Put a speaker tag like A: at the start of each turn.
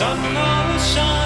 A: sun always shines.